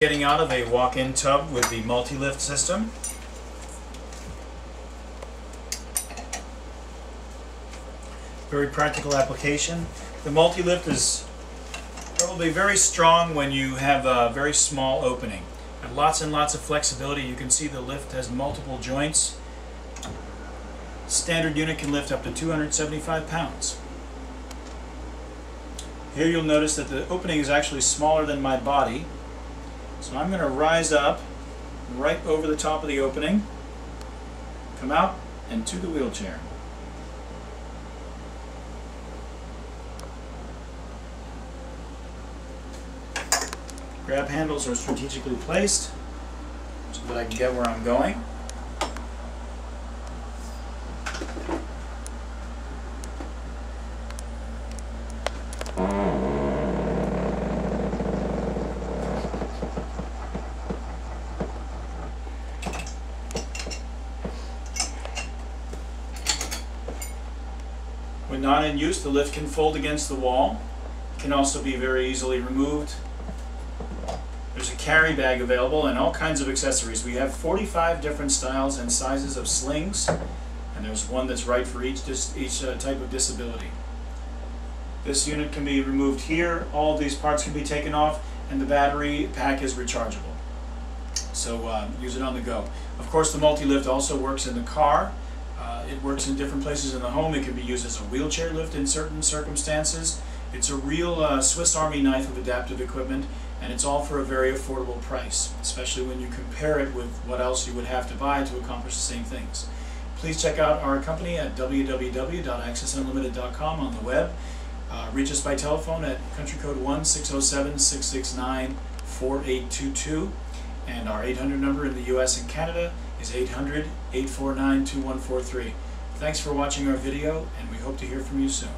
Getting out of a walk-in tub with the multi-lift system. Very practical application. The multi-lift is probably very strong when you have a very small opening. And lots and lots of flexibility. You can see the lift has multiple joints. Standard unit can lift up to 275 pounds. Here you'll notice that the opening is actually smaller than my body. So I'm going to rise up right over the top of the opening, come out, and to the wheelchair. Grab handles are strategically placed so that I can get where I'm going. When not in use, the lift can fold against the wall. It can also be very easily removed. There's a carry bag available and all kinds of accessories. We have 45 different styles and sizes of slings, and there's one that's right for each, each uh, type of disability. This unit can be removed here, all these parts can be taken off, and the battery pack is rechargeable. So uh, use it on the go. Of course, the multi-lift also works in the car. It works in different places in the home. It can be used as a wheelchair lift in certain circumstances. It's a real uh, Swiss Army knife of adaptive equipment, and it's all for a very affordable price, especially when you compare it with what else you would have to buy to accomplish the same things. Please check out our company at www.accessunlimited.com on the web. Uh, reach us by telephone at country code 1-607-669-4822, and our 800 number in the U.S. and Canada is 800-849-2143. Thanks for watching our video, and we hope to hear from you soon.